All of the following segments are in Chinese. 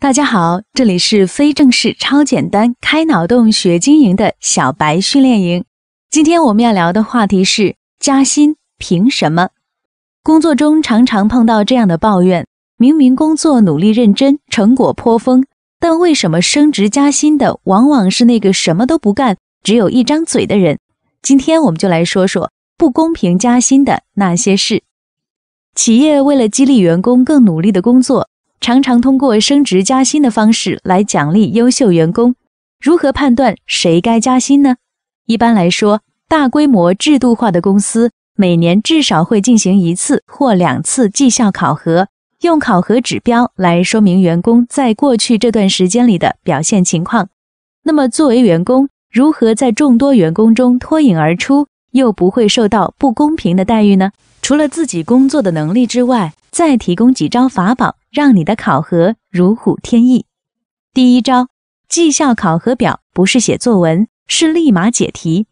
大家好，这里是非正式超简单开脑洞学经营的小白训练营。今天我们要聊的话题是加薪凭什么？工作中常常碰到这样的抱怨：明明工作努力认真，成果颇丰，但为什么升职加薪的往往是那个什么都不干、只有一张嘴的人？今天我们就来说说不公平加薪的那些事。企业为了激励员工更努力的工作。常常通过升职加薪的方式来奖励优秀员工。如何判断谁该加薪呢？一般来说，大规模制度化的公司每年至少会进行一次或两次绩效考核，用考核指标来说明员工在过去这段时间里的表现情况。那么，作为员工，如何在众多员工中脱颖而出，又不会受到不公平的待遇呢？除了自己工作的能力之外，再提供几招法宝，让你的考核如虎添翼。第一招，绩效考核表不是写作文，是立马解题。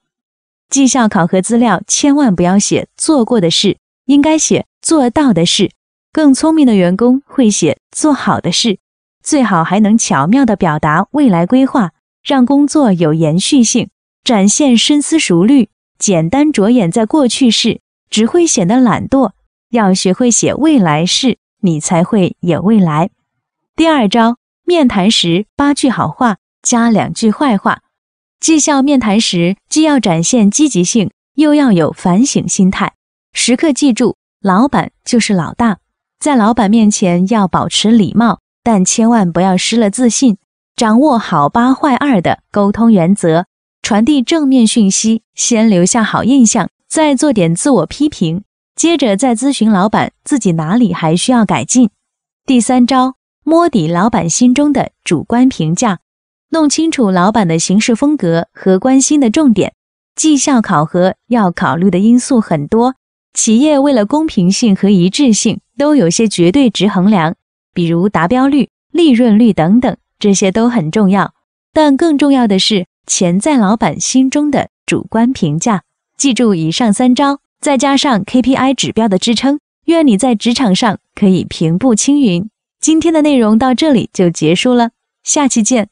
绩效考核资料千万不要写做过的事，应该写做到的事。更聪明的员工会写做好的事，最好还能巧妙地表达未来规划，让工作有延续性，展现深思熟虑。简单着眼在过去式，只会显得懒惰。要学会写未来式，你才会有未来。第二招，面谈时八句好话加两句坏话。绩效面谈时，既要展现积极性，又要有反省心态。时刻记住，老板就是老大，在老板面前要保持礼貌，但千万不要失了自信。掌握好八坏二的沟通原则，传递正面讯息，先留下好印象，再做点自我批评。接着再咨询老板自己哪里还需要改进。第三招，摸底老板心中的主观评价，弄清楚老板的行事风格和关心的重点。绩效考核要考虑的因素很多，企业为了公平性和一致性，都有些绝对值衡量，比如达标率、利润率等等，这些都很重要。但更重要的是潜在老板心中的主观评价。记住以上三招。再加上 KPI 指标的支撑，愿你在职场上可以平步青云。今天的内容到这里就结束了，下期见。